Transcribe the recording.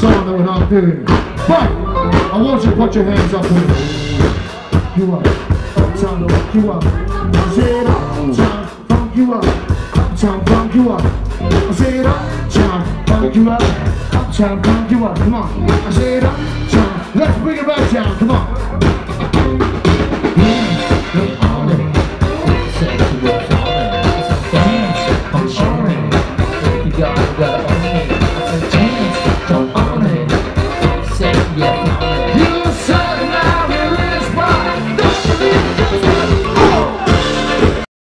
song that we're not doing. But I want you to put your hands up with me. You up, uptown, you up. I said uptown, funk you up. Uptown, funk you up. I said uptown, funk you up. Uptown, funk you up. Come on. I said uptown. Let's bring it back down. Come on. Yeah. Bye.